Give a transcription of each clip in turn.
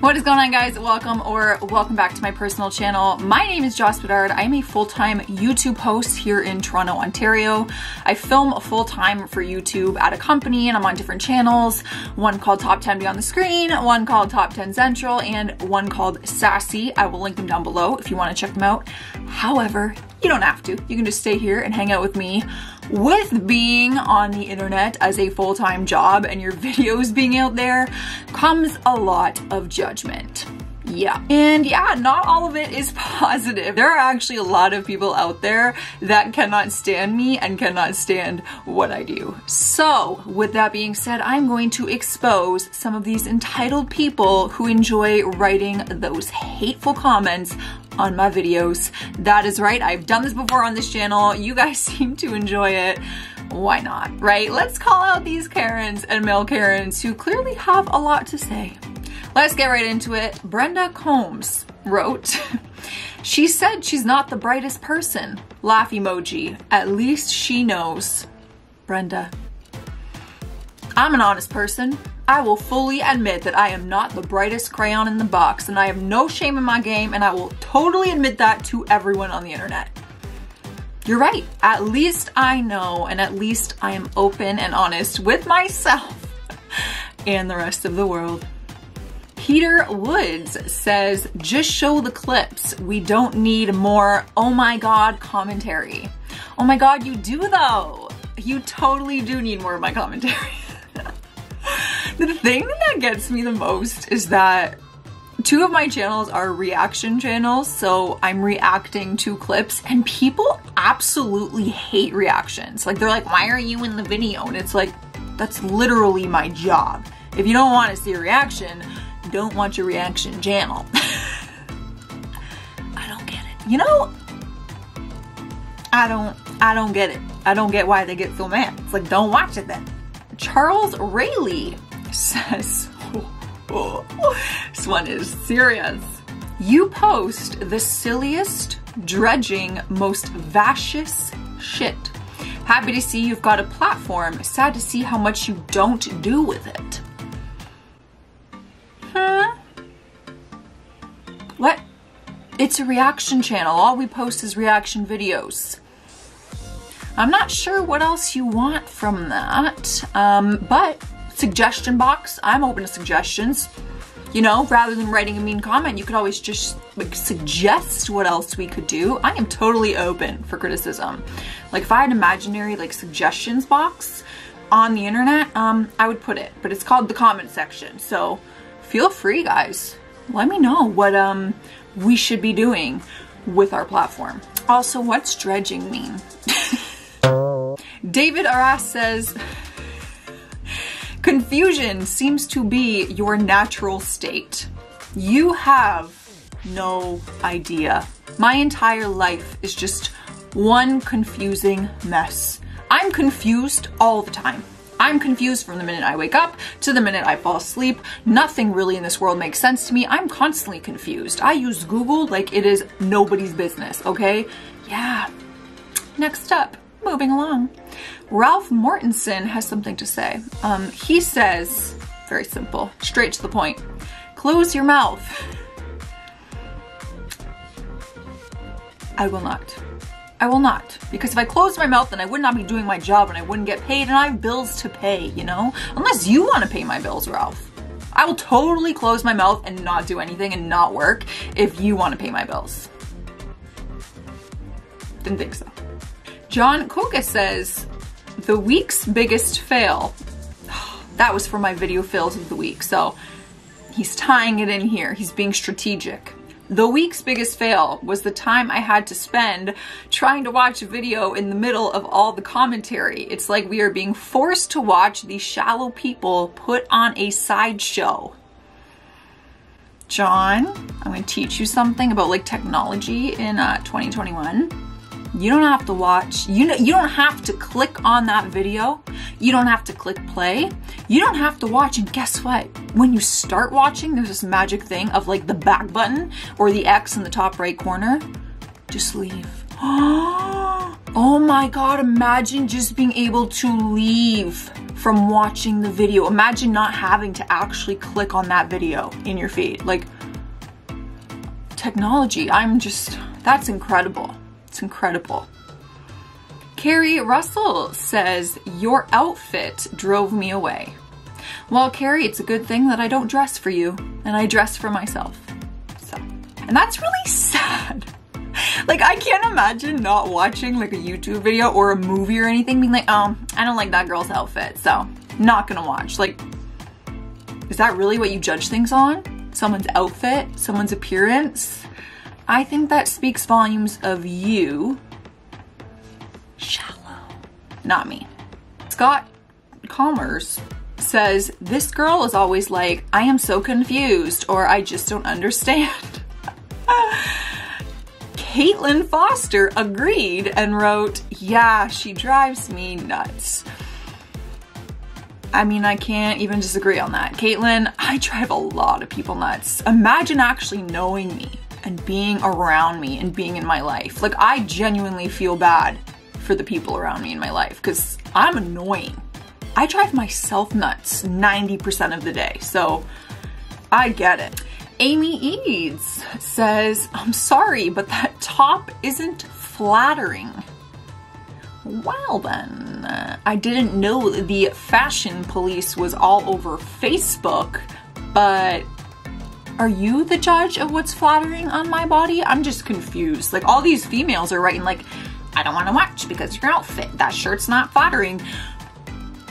What is going on guys? Welcome or welcome back to my personal channel. My name is Joce Bedard. I'm a full-time YouTube host here in Toronto, Ontario. I film full-time for YouTube at a company and I'm on different channels. One called Top 10 Beyond the Screen, one called Top 10 Central, and one called Sassy. I will link them down below if you want to check them out. However, you don't have to. You can just stay here and hang out with me with being on the internet as a full-time job and your videos being out there comes a lot of judgment. Yeah. And yeah, not all of it is positive. There are actually a lot of people out there that cannot stand me and cannot stand what I do. So with that being said, I'm going to expose some of these entitled people who enjoy writing those hateful comments on my videos. That is right, I've done this before on this channel. You guys seem to enjoy it. Why not, right? Let's call out these Karens and male Karens who clearly have a lot to say. Let's get right into it. Brenda Combs wrote, She said she's not the brightest person. Laugh emoji. At least she knows. Brenda. I'm an honest person. I will fully admit that I am not the brightest crayon in the box and I have no shame in my game and I will totally admit that to everyone on the internet. You're right. At least I know and at least I am open and honest with myself and the rest of the world. Peter Woods says, just show the clips. We don't need more oh my god commentary. Oh my god, you do though. You totally do need more of my commentary. the thing that gets me the most is that two of my channels are reaction channels, so I'm reacting to clips and people absolutely hate reactions. Like they're like, why are you in the video? And it's like, that's literally my job. If you don't want to see a reaction, don't watch your reaction channel. I don't get it. You know, I don't, I don't get it. I don't get why they get so mad. It's like, don't watch it then. Charles Rayleigh says, this one is serious. You post the silliest, dredging, most vicious shit. Happy to see you've got a platform. Sad to see how much you don't do with it. It's a reaction channel. All we post is reaction videos. I'm not sure what else you want from that, um, but suggestion box. I'm open to suggestions. You know, rather than writing a mean comment, you could always just like suggest what else we could do. I am totally open for criticism. Like if I had an imaginary like suggestions box on the internet, um, I would put it, but it's called the comment section. So feel free guys. Let me know what um we should be doing with our platform. Also, what's dredging mean? David Arras says, Confusion seems to be your natural state. You have no idea. My entire life is just one confusing mess. I'm confused all the time. I'm confused from the minute I wake up to the minute I fall asleep. Nothing really in this world makes sense to me. I'm constantly confused. I use Google like it is nobody's business, okay? Yeah. Next up, moving along. Ralph Mortensen has something to say. Um, he says, very simple, straight to the point, close your mouth. I will not. I will not. Because if I closed my mouth, then I would not be doing my job and I wouldn't get paid and I have bills to pay, you know? Unless you want to pay my bills, Ralph. I will totally close my mouth and not do anything and not work if you want to pay my bills. Didn't think so. John Koga says, the week's biggest fail. That was for my video fails of the week, so he's tying it in here. He's being strategic. The week's biggest fail was the time I had to spend trying to watch a video in the middle of all the commentary. It's like we are being forced to watch these shallow people put on a sideshow. John, I'm going to teach you something about like technology in uh, 2021 you don't have to watch. You know, you don't have to click on that video. You don't have to click play. You don't have to watch. And guess what? When you start watching, there's this magic thing of like the back button or the X in the top right corner. Just leave. Oh my god, imagine just being able to leave from watching the video. Imagine not having to actually click on that video in your feed. Like, technology, I'm just, that's incredible. It's incredible. Carrie Russell says, Your outfit drove me away. Well, Carrie, it's a good thing that I don't dress for you and I dress for myself. So, and that's really sad. like, I can't imagine not watching like a YouTube video or a movie or anything being like, oh, I don't like that girl's outfit, so not gonna watch. Like, is that really what you judge things on? Someone's outfit? Someone's appearance? I think that speaks volumes of you. Shallow. Not me. Scott Commerce says, This girl is always like, I am so confused, or I just don't understand. Caitlin Foster agreed and wrote, Yeah, she drives me nuts. I mean, I can't even disagree on that. Caitlin, I drive a lot of people nuts. Imagine actually knowing me and being around me and being in my life. Like, I genuinely feel bad for the people around me in my life because I'm annoying. I drive myself nuts 90% of the day, so I get it. Amy Eads says, I'm sorry, but that top isn't flattering. Well then, I didn't know the fashion police was all over Facebook, but are you the judge of what's flattering on my body? I'm just confused. Like all these females are writing like, I don't want to watch because your outfit, that shirt's not flattering.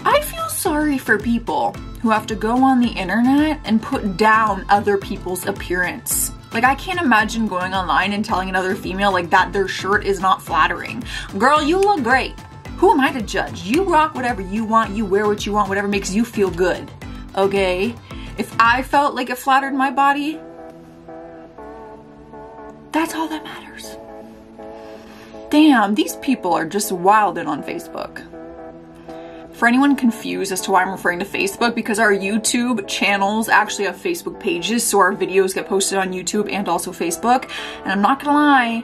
I feel sorry for people who have to go on the internet and put down other people's appearance. Like, I can't imagine going online and telling another female like that their shirt is not flattering. Girl, you look great. Who am I to judge? You rock whatever you want, you wear what you want, whatever makes you feel good. Okay? If I felt like it flattered my body, that's all that matters. Damn, these people are just wilding on Facebook. For anyone confused as to why I'm referring to Facebook, because our YouTube channels actually have Facebook pages, so our videos get posted on YouTube and also Facebook. And I'm not gonna lie,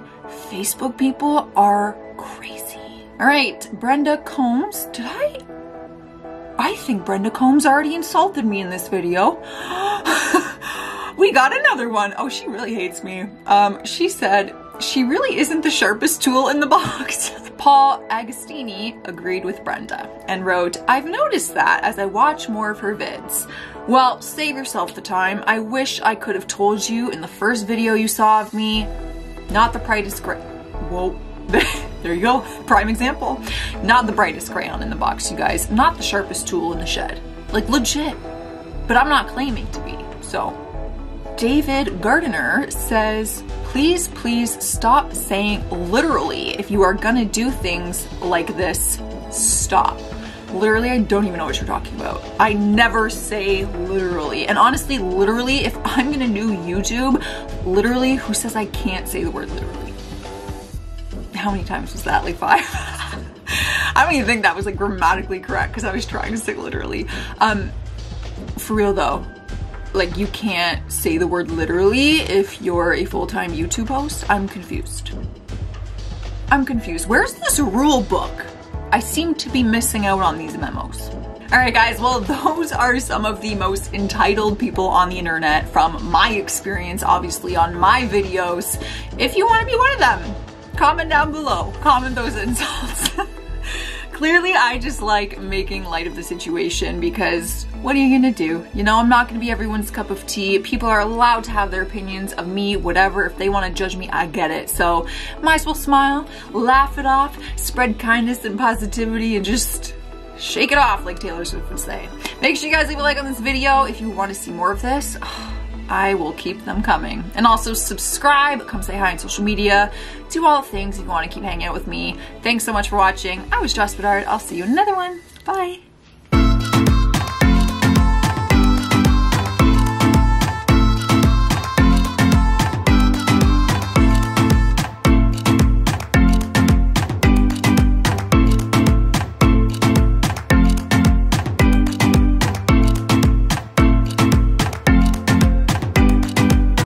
Facebook people are crazy. All right, Brenda Combs, did I? I think Brenda Combs already insulted me in this video. we got another one. Oh, she really hates me. Um, she said, she really isn't the sharpest tool in the box. Paul Agostini agreed with Brenda and wrote, I've noticed that as I watch more of her vids. Well, save yourself the time. I wish I could have told you in the first video you saw of me, not the brightest gray. Whoa. there you go, prime example. Not the brightest crayon in the box, you guys. Not the sharpest tool in the shed. Like legit. But I'm not claiming to be, so. David Gardiner says, please, please stop saying literally. If you are gonna do things like this, stop. Literally, I don't even know what you're talking about. I never say literally. And honestly, literally, if I'm gonna do YouTube, literally, who says I can't say the word literally? How many times was that? Like five? I don't even think that was like grammatically correct because I was trying to say literally. Um, for real though, like you can't say the word literally if you're a full-time YouTube host? I'm confused. I'm confused. Where's this rule book? I seem to be missing out on these memos. Alright guys, well those are some of the most entitled people on the internet from my experience obviously on my videos. If you want to be one of them, comment down below. Comment those insults. Clearly, I just like making light of the situation because what are you gonna do? You know, I'm not gonna be everyone's cup of tea. People are allowed to have their opinions of me, whatever. If they wanna judge me, I get it. So, might as well smile, laugh it off, spread kindness and positivity, and just shake it off, like Taylor Swift would say. Make sure you guys leave a like on this video if you want to see more of this. Oh. I will keep them coming. And also subscribe, come say hi on social media, do all the things if you want to keep hanging out with me. Thanks so much for watching. I was Joce Bedard. I'll see you in another one. Bye.